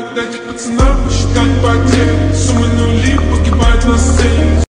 Отдать пацанам, считать потери